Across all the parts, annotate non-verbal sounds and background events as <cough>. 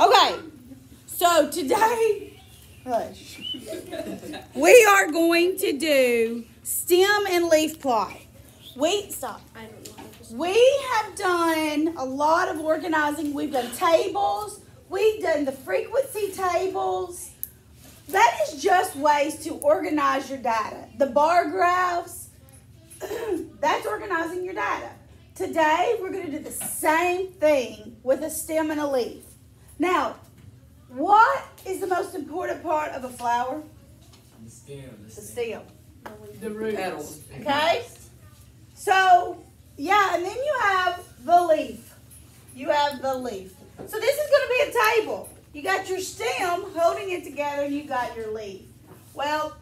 Okay, so today, we are going to do stem and leaf plot. We stop. We have done a lot of organizing. We've done tables. We've done the frequency tables. That is just ways to organize your data. The bar graphs, <clears throat> that's organizing your data. Today, we're going to do the same thing with a stem and a leaf. Now, what is the most important part of a flower? The stem. The stem. The root. Petals. Okay? So, yeah, and then you have the leaf. You have the leaf. So this is going to be a table. You got your stem holding it together, and you got your leaf. Well,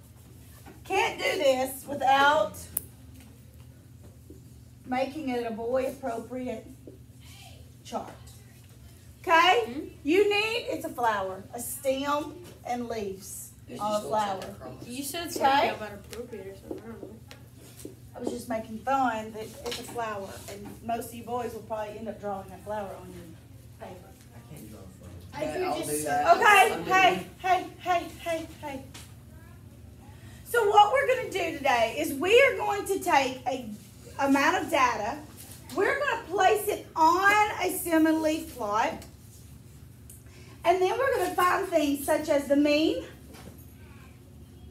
can't do this without making it a boy appropriate chart. Okay? You need, it's a flower, a stem and leaves on a flower. You said Okay. something about appropriate or something. I don't know. I was just making fun that it's a flower, and most of you boys will probably end up drawing that flower on your paper. I can't draw a I photo. could I'll just do say- that. Okay, hey, hey, hey, hey, hey. So what we're gonna do today is we are going to take a amount of data, we're gonna place it on a stem and leaf plot, and then we're gonna find things such as the mean,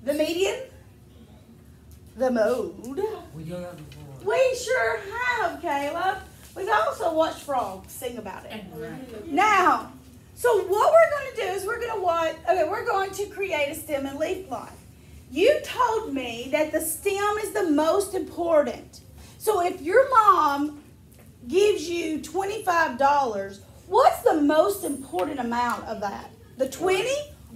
the median, the mode. We done that before. We sure have, Caleb. We've also watched frogs sing about it. Now, so what we're going to do is we're going to watch. Okay, we're going to create a stem and leaf plot. You told me that the stem is the most important. So if your mom gives you twenty-five dollars, what's the most important amount of that? The twenty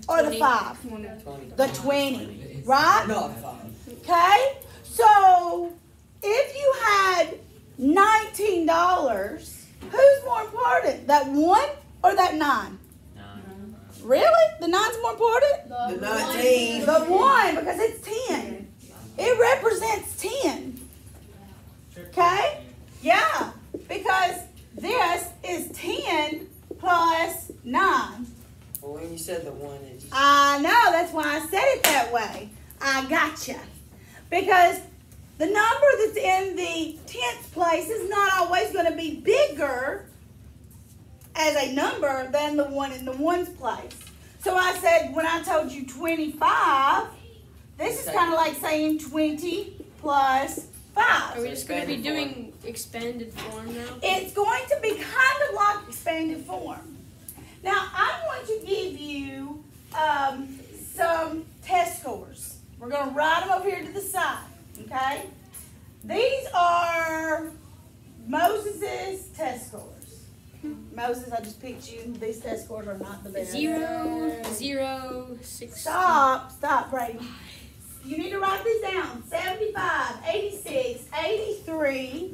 or the five? Twenty. The twenty, right? Not five. Okay? So if you had nineteen dollars, who's more important? That one or that nine? Nine. Really? The nine's more important? The nineteen. The one because it's ten. It represents ten. Okay? Yeah. Because this is ten plus nine. Well, when you said the one, it just I know, that's why I said it that way. I gotcha. Because the number that's in the tenth place is not always going to be bigger as a number than the one in the ones place. So I said, when I told you 25, this is kind of like saying 20 plus 5. Are we just going to be doing expanded form now? It's going to be kind of like expanded form. Now, I'm going to give you um, some test scores. We're going to write them over here to the side, okay? These are Moses's test scores. Moses, I just picked you. These test scores are not the best. Zero, zero, six. Stop, stop, Brady. You need to write these down. 75, 86, 83,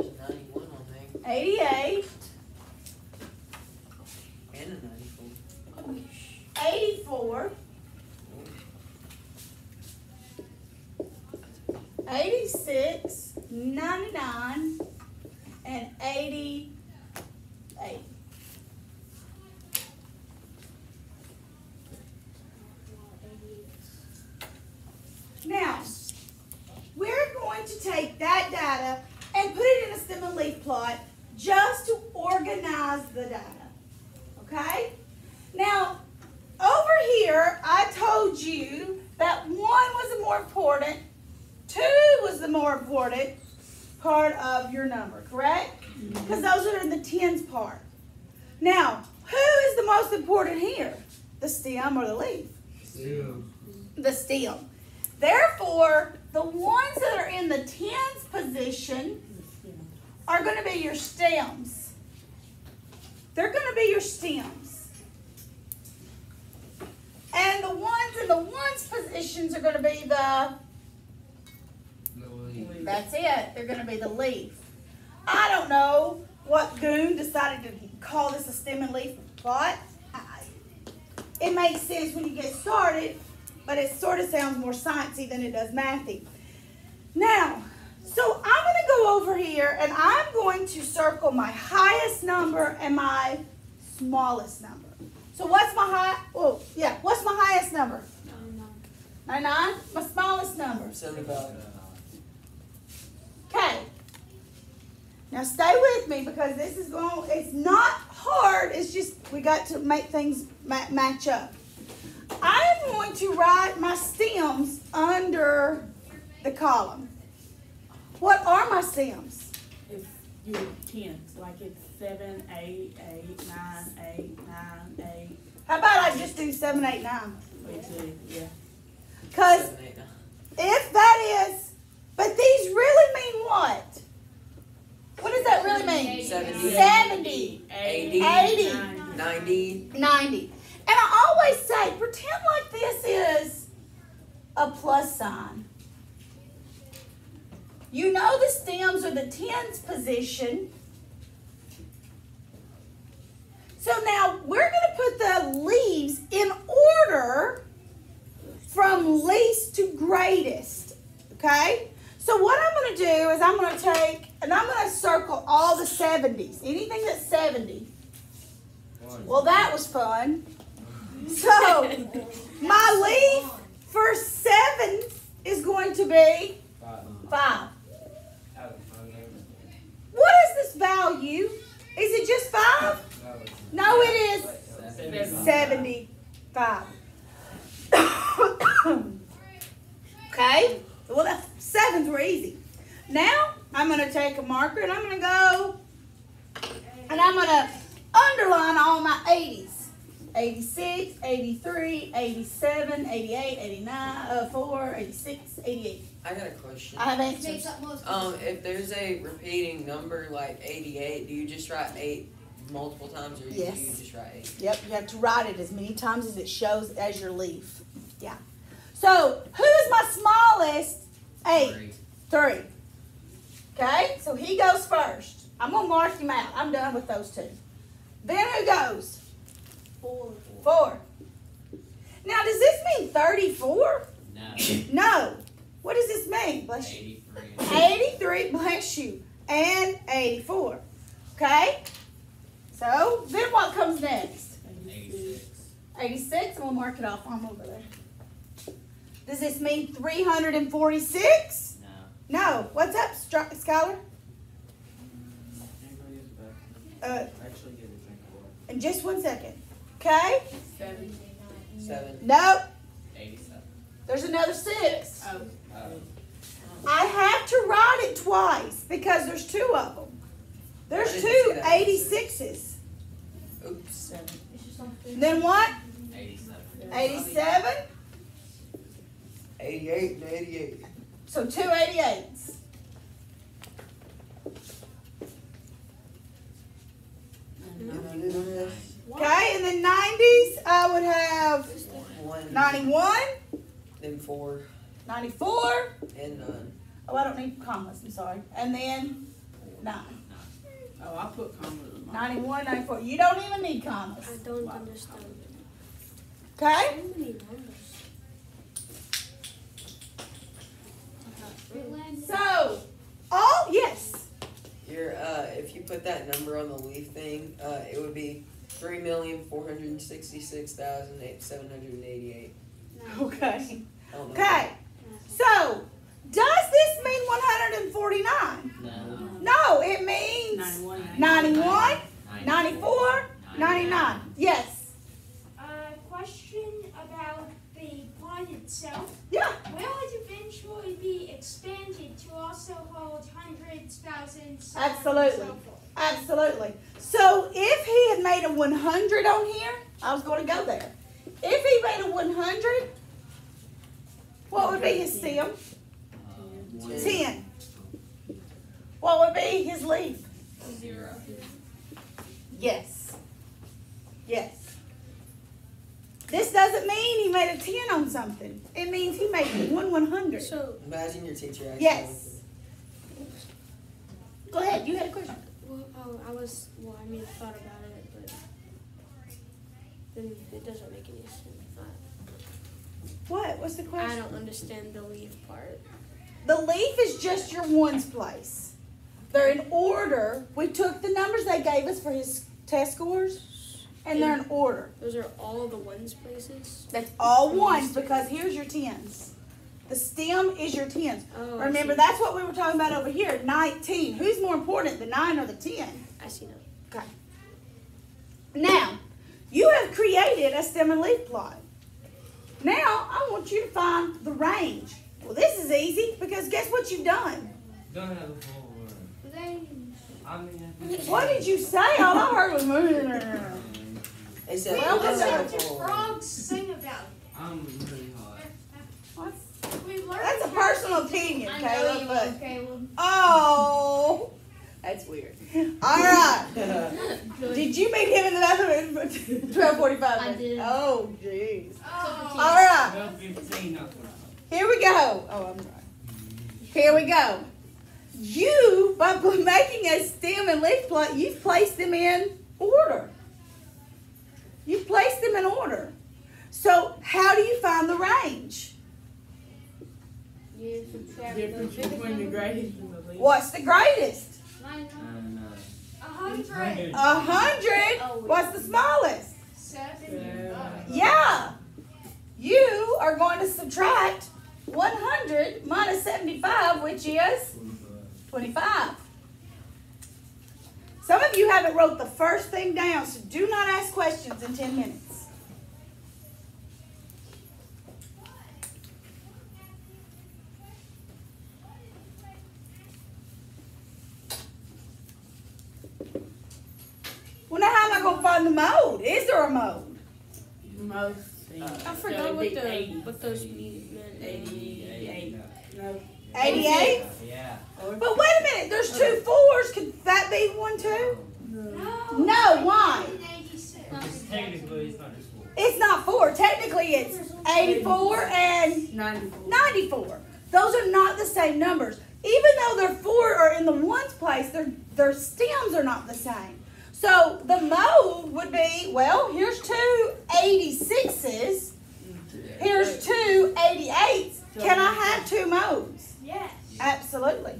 data and put it in a stem and leaf plot just to organize the data. Okay? Now, over here, I told you that one was the more important, two was the more important part of your number, correct? Mm-hmm. Because those are in the tens part. Now, who is the most important here? The stem or the leaf? Stem. the stem. Therefore, the ones that are in the tens position are going to be your stems. They're going to be your stems. And the ones in the ones positions are going to be the, leaf. that's it, they're going to be the leaf. I don't know what goon decided to call this a stem and leaf plot, it makes sense when you get started, but it sort of sounds more sciencey than it does mathy. Now, so I'm gonna go over here and I'm going to circle my highest number and my smallest number. So what's my high, oh, yeah, what's my highest number? Ninety-nine? My smallest number? Seventy-five. Okay. Now stay with me because this is going, it's not hard, it's just we got to make things ma- match up. I am going to write my stems under the column. What are my stems? If you tens, like it's seven, eight, eight, nine, eight, nine, eight, How about I just do seven, eight, nine? wait till, yeah. Because Seven, eight, nine. if that is, but these really mean what? What does that really mean? Seventy. Seventy. Eighty. Eighty. Ninety. 90. And I always say, pretend like this is a plus sign. You know the stems are the tens position. So now we're going to put the leaves in order from least to greatest. Okay? So what I'm going to do is I'm going to take and I'm going to circle all the 70s. Anything that's 70. Well, that was fun. So, my leaf for seven is going to be five. What is this value? Is it just five? No, it is seventy-five. okay. Well, that's sevens were easy. Now I'm gonna take a marker and I'm gonna go and I'm gonna underline all my 80s. 86, 83, 87, 88, 89, uh, 4, 86, 88. I got a question. I have answers. Um, if there's a repeating number like eighty-eight, do you just write eight multiple times, or do you just write eight? Yep, you have to write it as many times as it shows as your leaf. Yeah. So, who is my smallest? Eight. Three. Okay, so he goes first. I'm going to mark him out. I'm done with those two. Then who goes? Four. Four. Now, does this mean 34? No, No. What does this mean? Bless you. eighty-three. 83, bless you, and 84. Okay? So, then what comes next? Eighty-six. 86, and we'll mark it off. I'm over there. Does this mean 346? No. No. What's up, Str- Skylar? Uh, Actually, get a drink of water. in just one second. Okay? Seven. Seven. Nope. Eighty-seven. There's another six. Oh, Oh. I have to write it twice because there's two of them. There's I two 86s. Oops. seven. Then what? Eighty-seven. 87? Eighty-eight and eighty-eight. So two 88s. Okay, and then 90s, I would have 91, Then four 94. and none. Oh, I don't need commas, I'm sorry. And then 9. Oh, I put commas in mine. 91, 94. You don't even need commas. I don't understand. Okay? So many numbers. So, oh, yes. Your uh, if you put that number on the leaf thing, uh, it would be three million four hundred sixty-six thousand eight seven hundred and eighty-eight. Okay. I don't know. Okay. So, does this mean 149? No. No, it means Ninety-one. 91, 94, 99. Yes. Uh, question about the pond itself. Yeah. Will it eventually be expanded to also hold hundreds, thousands, Absolutely. and so forth? Absolutely. So if he had made a 100 on here, I was going to go there. If he made a 100, what would be his stem? Uh, one. 10. What would be his leaf? Zero. Yes. Yes. This doesn't mean he made a 10 on something. It means he made one 100. So, Imagine your teacher actually. Yes. Go ahead. You had a question. Oh, I was, well, I mean, I thought about it, but then it doesn't make any sense. What? What's the question? I don't understand the leaf part. The leaf is just your ones place. They're in order. We took the numbers they gave us for his test scores, and they're in order. Those are all the ones places. That's all ones because here's your tens. The stem is your tens. Oh, Remember, that's what we were talking about over here. 19. Who's more important, the 9 or the 10? I see now. Okay. Now, you have created a stem and leaf plot. Now, I want you to find the range. Well, this is easy because guess what you've done? Don't have a full word. Lane. I mean. What did you say? All I heard was. They said, Well, "Let's have What a the full frogs sing about. I'm really hot. We learned That's a how- personal opinion, I know Caleb. you But Caleb. oh, that's weird. All right. <laughs> Did you meet him in the bathroom at twelve forty-five? I did. Oh, jeez. Oh. All right. Twelve fifteen, not twelve. Here we go. Oh, I'm sorry. Here we go. You, by <laughs> making a stem and leaf plot, you've placed them in order. You've placed them in order. So, how do you find the range? You subtract Difference between the greatest and the least. What's the greatest? A hundred. A hundred. Oh, What's the smallest? Seventy-five. Yeah. You are going to subtract 100 minus 75, which is 25. Some of you haven't wrote the first thing down, so do not ask questions in 10 minutes. Well, now how am going to find the mode? Is there a mode? Most. I forgot what the 80. what those mean. Eighty-eight. No. 88? Yeah. But wait a minute, there's two fours. Could that be one too? No. No, why? Technically, it's not just four. It's not four. Technically, it's 84 and Ninety-four. 94. Those are not the same numbers. Even though they're four or in the ones place, their their stems are not the same. So the mode would be well, here's two 86s, here's two 88s. Can I have two modes? Yes. Absolutely.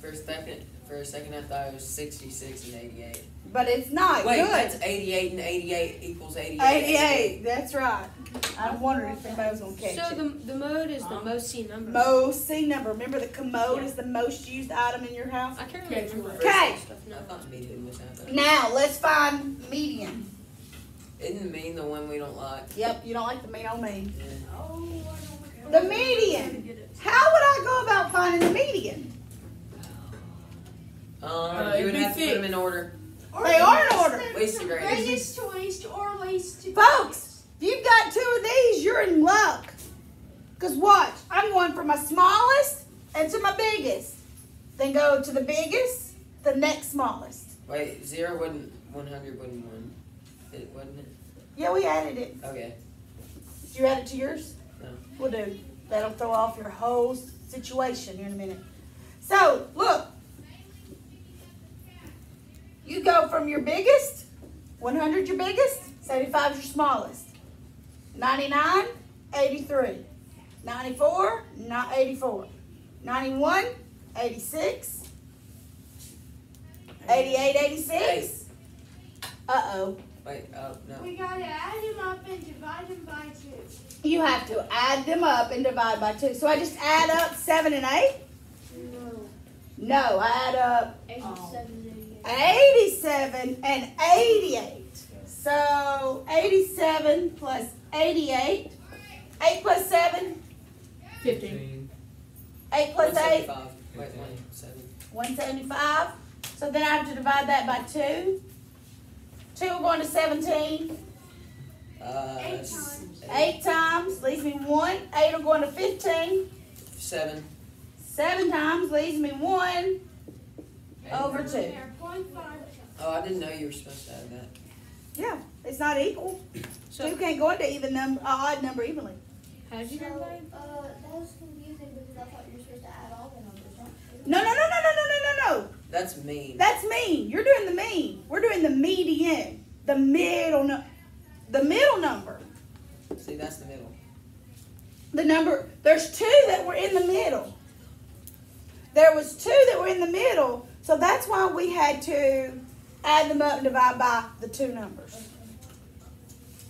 For a second, for a second, I thought it was sixty-six and eighty-eight. But it's not Wait, good. that's eighty-eight and eighty-eight equals eighty-eight. 88, that's right. I wondered if anybody was going to catch So it. the the mode is the most C number. Most C number. Remember the commode is the most used item in your house? I can't remember Okay. stuff I now. thought median was that. Now let's find median. Isn't mean the one we don't like? Yep, you don't like the mean old mean. Yeah. Oh, I don't The median. How would I go about finding the median? Uh, Uh, you would it'd have to put them in order. Or They are in least order. to- Least to from greatest. Greatest to least or least to Folks, if you've got two of these, you're in luck. Because watch, I'm going from my smallest and to my biggest. Then go to the biggest, the next smallest. Wait, zero wouldn't, one hundred wouldn't one. It wouldn't it? Yeah, we added it. Okay. Did you add it to yours? No. We'll do. That'll throw off your whole situation here in a minute. So, look. You go from your biggest, 100 your biggest, 75 is your smallest. 99, 83. 94, not 84. 91, 86. 88, 86. Uh-oh. Wait, oh no. We gotta add them up and divide them by two. You have to add them up and divide by two. So I just add up 7 and 8? No. No, I add up 87, 88. 87 and 88. So 87 plus 88. 8 plus 7. Fifteen. 8 plus 8. 175. Wait, one, seven. 175. So then I have to divide that by 2. 2 going to 17. Uh, Eight s- times. 8 times leaves me 1. 8 are going to 15. Seven. 7 times leaves me 1 over 2. There, point five. Oh, I didn't know you were supposed to add that. Yeah, it's not equal. So 2 can't go into even number, uh, odd number evenly. how did you So, divide? uh, that was confusing because I thought you were supposed to add all the numbers. No, no, no, no, no, no, no, no, no. That's mean. That's mean. You're doing the mean. We're doing the median, the middle, nu- the middle number. See, that's the middle. The number, there's two that were in the middle. There was two that were in the middle, so that's why we had to add them up and divide by the two numbers.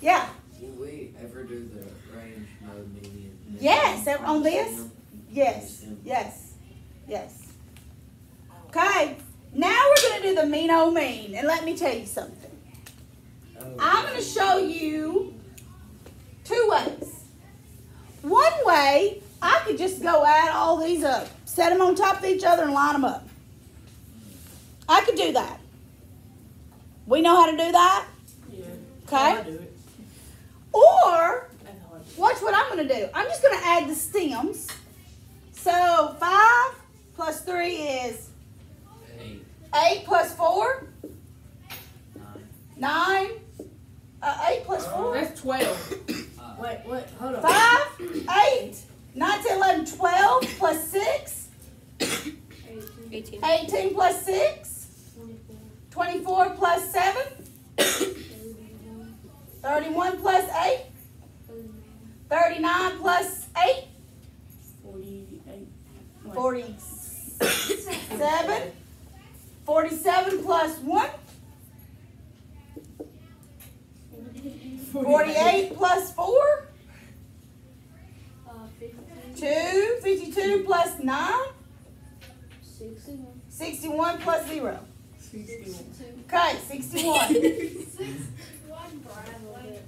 Yeah, Will we ever do the range mode median? Yes, on this? yes, yes, yes. Okay, now we're gonna do the mean old mean, and let me tell you something. I'm going to show you two ways. One way, I could just go add all these up, set them on top of each other, and line them up. I could do that. We know how to do that? Yeah. Okay? Do. Or, watch what I'm going to do. I'm just going to add the stems. So, 5 plus 3 is Eight, 8 plus 4, nine, Uh, 8 plus 4. That's twelve. uh, <coughs> Wait, wait, hold on. Five, <coughs> eight, nine, ten, eleven, twelve plus six, <coughs> 18. eighteen plus six, 24. twenty-four plus seven, 31. thirty-one plus eight, 39. thirty-nine plus eight, Forty-eight. Wait. forty-seven, forty-seven plus one, forty-eight plus four, Uh, 50. two, fifty-two plus nine, sixty-one plus zero. Sixty-one. Okay, sixty-one. One, Bradley.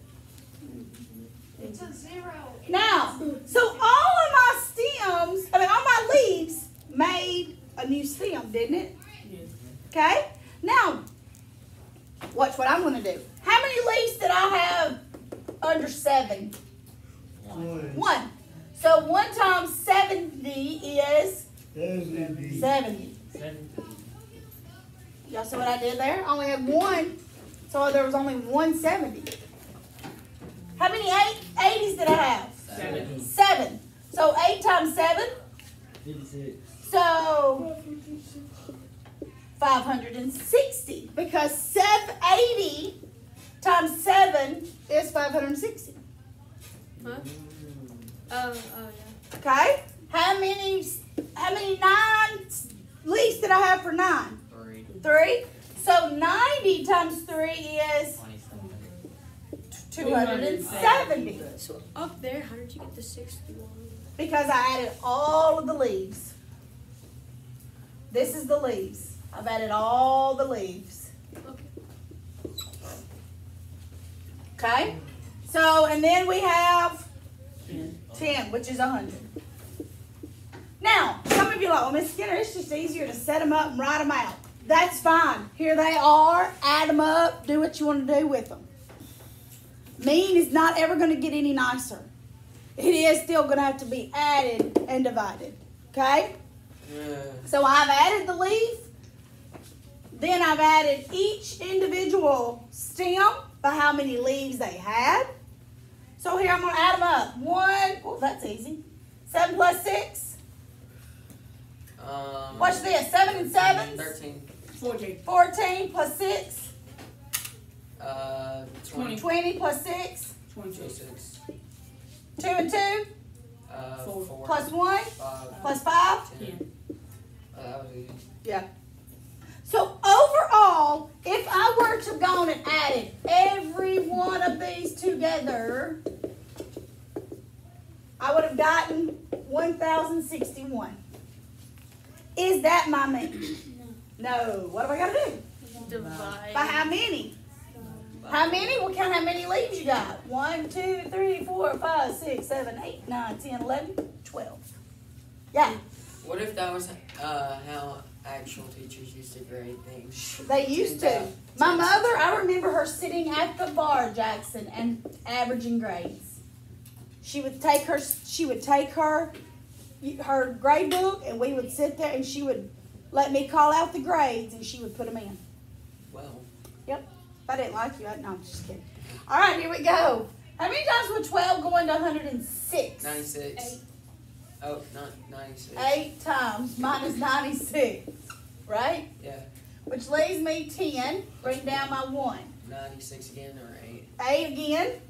It's a zero. Now, so all of my stems, I mean, all my leaves made a new stem, didn't it? Yes. Okay? Now, watch what I'm going to do. How many leaves did I have under seven? One. So one times 70 is 70. Seven. Y'all see what I did there? I only had one, so there was only 170. How many eight, 80s did I have? Seven. Seven. So eight times seven, Fifty-six. so 560. Because 780 times seven is 560. Huh? Oh, oh, yeah. Okay? How many, how many nine leaves did I have for nine? Three, Three. So 90 times three is 270. So up there, how did you get the 61? Because I added all of the leaves. This is the leaves. I've added all the leaves. Okay. Okay? So, and then we have Ten. 10, which is 100. Now, some of you are like, well, Miss Skinner, it's just easier to set them up and write them out. That's fine. Here they are. Add them up. Do what you want to do with them. Mean is not ever going to get any nicer. It is still going to have to be added and divided. Okay? Yeah. So I've added the leaf. Then I've added each individual stem by how many leaves they had. So here I'm going to add them up. One, oh, that's easy. Seven plus six. Um, Watch this. Seven and sevens. Thirteen. Fourteen. 14 plus six. Uh, twenty. 20 plus six. Twenty-six. Twenty-six. Two and two Uh, Four. four. plus one Five. plus five. Ten. Uh, that was easy. Yeah. So overall, if I were to go on and added every one of these together, I would have gotten 1,061. Is that my mean? No. What have I got to do? Divide. By how many? How many? We'll count how many leaves you got. One, two, three, four, five, six, seven, eight, nine, ten, eleven, twelve. Yeah, What if that was uh, how actual teachers used to grade things? they used to. My mother, I remember her sitting at the bar, Jackson, and averaging grades. She would take her. She would take her, her grade book, and we would sit there, and she would let me call out the grades, and she would put them in. Well, If I didn't like you, I, no, I'm just kidding. All right, here we go. How many times would 12 go into 106? 96. Eight. Oh, not 96. Eight times minus 96, right? Yeah. which leaves me ten. Bring down my one. Ninety-six again or eight? Eight again.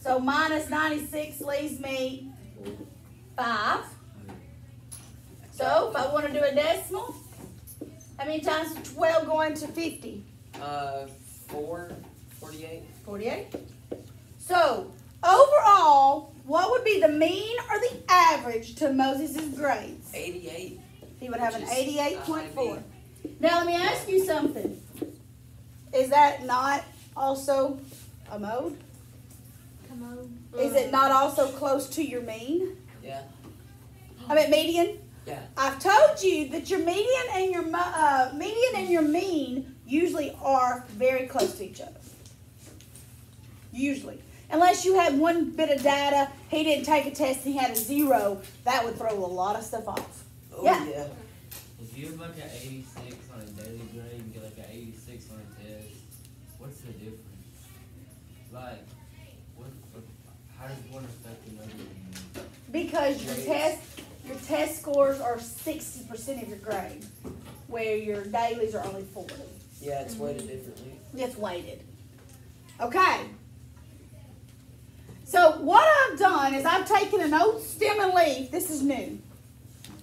So minus ninety-six leaves me five. So if I want to do a decimal, how many times is twelve going to fifty? Uh, four, forty-eight? 48. So, overall, what would be the mean or the average to Moses' grades? Eighty-eight. He would have an 88.4. Now, let me ask you something. Is that not also a mode? Come on. Is it not also close to your mean? Yeah. I mean, median? Yeah. I've told you that your median and your uh, median and your mean usually are very close to each other. Usually. Unless you had one bit of data, he didn't take a test and he had a zero, that would throw a lot of stuff off. Oh, Yeah. yeah. If you have like an 86 on a daily grade and get like an 86 on a test, what's the difference? Like, what, what how does one affect another? one? Because your test your test scores are sixty percent of your grade, where your dailies are only forty. Yeah, it's weighted differently. It's weighted. Okay. So what I've done is I've taken an old stem and leaf. This is new,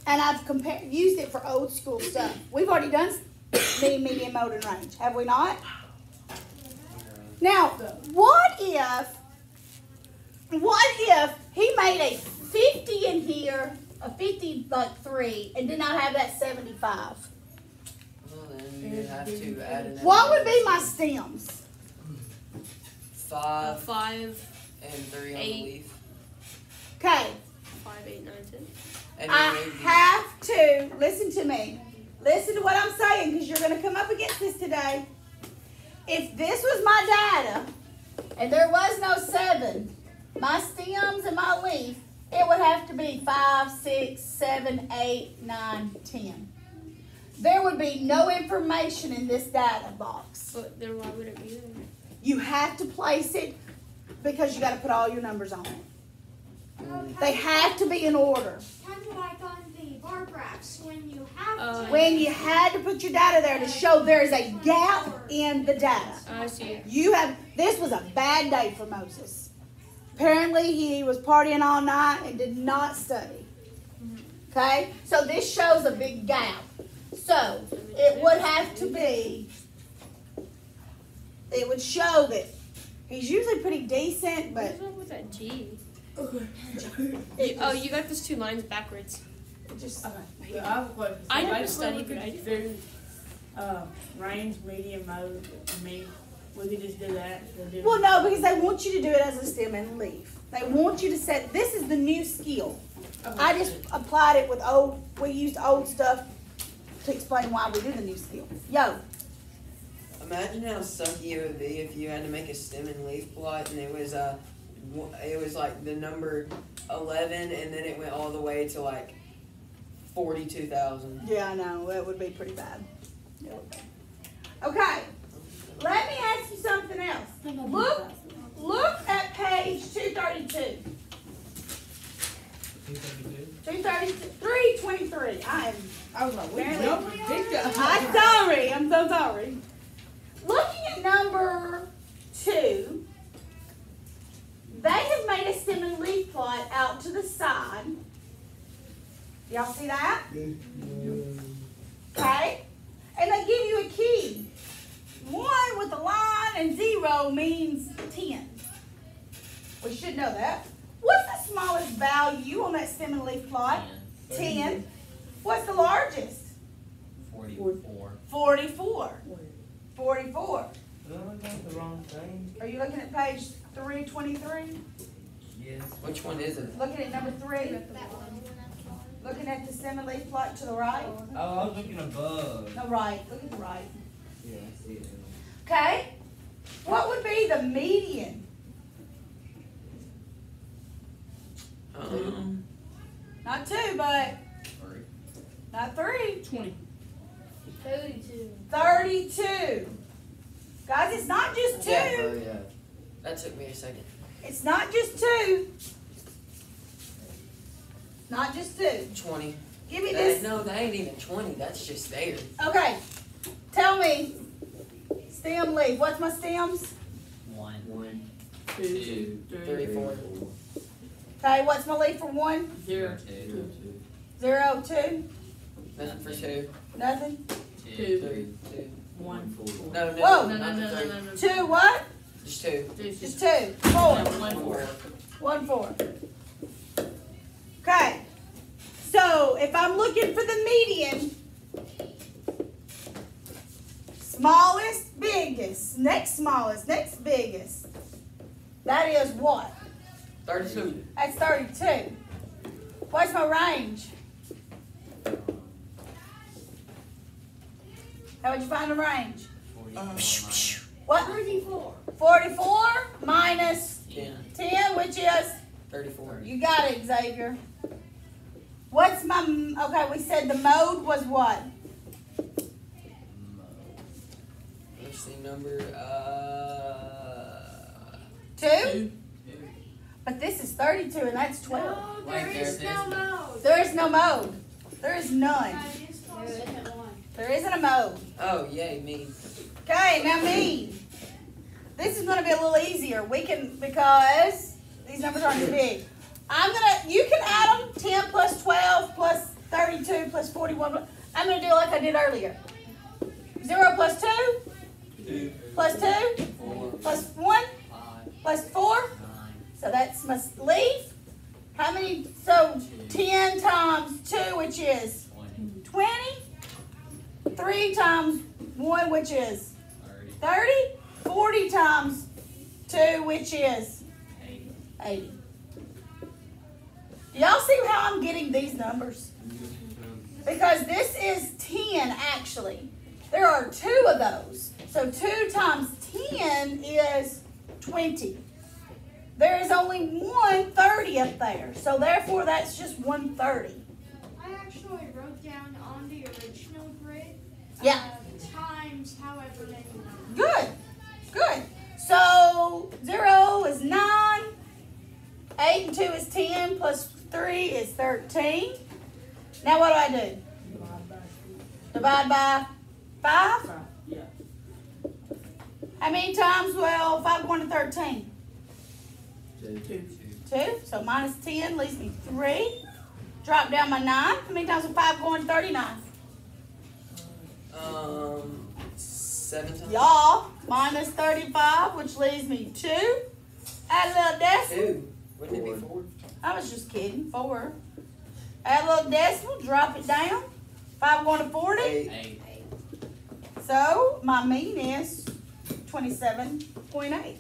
and I've compared used it for old school stuff. We've already done <coughs> mean, medium, mode, and range, have we not? Now, what if, what if he made a fifty in here, a fifty like three, and did not have that seventy-five? Well, then you have to add an. What would be my stems? Five five, and three on eight. the leaf. Okay. five, eight, nine, ten. And I maybe have to listen to me. Listen to what I'm saying because you're going to come up against this today. If this was my data and there was no seven, my stems and my leaf, it would have to be five, six, seven, eight, nine, ten. There would be no information in this data box. But then why would it be there? You have to place it because you got to put all your numbers on it. They have to be in order. Kind of like on the bar graphs when you have Uh, to. when you had to put your data there to show there is a gap in the data. I see. You have this was a bad day for Moses. Apparently he was partying all night and did not study. Okay? So this shows a big gap. So it would have to be it would show that he's usually pretty decent, but What's up with that G? <laughs> Oh, you got those two lines backwards. it just Okay, so I have a question. So I never basically studied, but I do, uh, range, medium, mode, mean, we could just do that. or do- Well, no, because they want you to do it as a stem and leaf. They want you to set. This is the new skill. Okay. I just applied it with old. We used old stuff to explain why we do the new skill. Yo, Imagine how sucky it would be if you had to make a stem and leaf plot and it was uh, it was like the number eleven and then it went all the way to like forty two thousand. yeah, I know it would be pretty bad. Okay, let me ask you something else. Look, look at page two thirty-two. 232? Two thirty-two, three twenty-three. I am. I was like, we Barely. jumped. I'm sorry. I'm so sorry. Looking at number two, they have made a stem and leaf plot out to the side. Y'all see that? Okay. And they give you a key. One with a line and zero means ten. We should know that. What's the smallest value on that stem and leaf plot? Ten. What's the largest? 44. Forty-four. Forty-four. Did I look at the wrong thing? Are you looking at page three twenty-three? Yes. Which one is it? Looking at number three? Looking at the stem and leaf plot to the right? Oh, I was looking above. No, right. Look at the right. Yeah, I see it. Okay. What would be the median? Um, Not two, but Three. not three. Twenty. Thirty-two. Thirty-two. Guys, it's not just two. yeah, bro, yeah. That took me a second. It's not just two. Not just two. Twenty. Give me That- this. no, that ain't even twenty. That's just there. Okay. Tell me. Stem leaf. What's my stems? One. One, Two, Two, three, three, four. Okay, what's my leaf for one? zero, Two. zero, two, Zero, two, Nothing for two. nothing. Two. two, Three, two. one, four. four. No, no, Whoa. No, no, not no, the no, three. no, no. Two, what? Just two. Two, Just two. two. Four. No, one, four. One, four. Okay. So if I'm looking for the median, smallest, biggest, next smallest, next biggest, that is what? Thirty-two. That's 32. What's my range? How would you find the range? Uh, What? Thirty-four. 44 minus Ten. 10, which is? Thirty-four. You got it, Xavier. What's my, okay, we said the mode was what? Let's number, uh, Two? Two. But this is 32 and that's 12. No, Wait, there there is it no mode. There is no mode. There is none. That is possible. There isn't a mode. oh, yay, me. Okay, now me. This is gonna be a little easier. We can, because these numbers aren't as big. I'm gonna, you can add them, ten plus twelve plus thirty-two plus forty-one. I'm gonna do it like I did earlier. Zero plus two, Two. plus plus one, plus four. So that's my leaf. How many, so ten times two, which is Twenty. twenty. Three times one, which is Thirty. 30, 40 times 2, which is Eighty. 80. Do y'all see how I'm getting these numbers? Because this is 10 actually. There are two of those. So 2 times 10 is 20. There is only one 30 up there. So therefore that's just 130. I actually wrote down on the original grid. Yeah. Uh, times however many. Good. Good. So 0 is 9. 8 and 2 is 10 plus 3 is 13. Now what do I do? Divide by two. Divide by 5? Five, yeah. How many times? Well, 5 going to 13. two, Two. 2. So minus 10 leaves me 3. Drop down my 9. How many times is 5 going to 39? Um, seven times. Y'all, minus 35, which leaves me 2. Add a little decimal. Two. Wouldn't it be four? I was just kidding. 4. Add a little decimal, drop it down. 5 going to 40. Eight. Eight. So my mean is 27.8.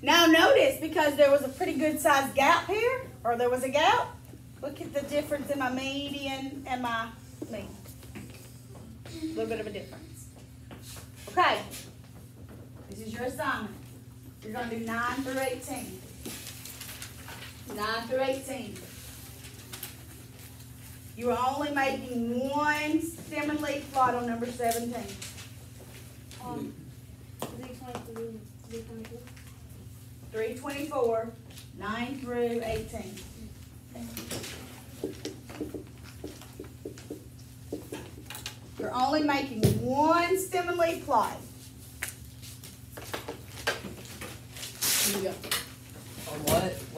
Now notice, because there was a pretty good sized gap here, or there was a gap, look at the difference in my median and my mean. A little bit of a difference. Okay, this is your assignment. You're gonna do nine through eighteen. Nine through eighteen. You are only making one stem and leaf plot on number seventeen. Um, three twenty-three, three twenty-two. Three twenty-four, nine through eighteen. You're only making one stem and leaf plot. Here you go.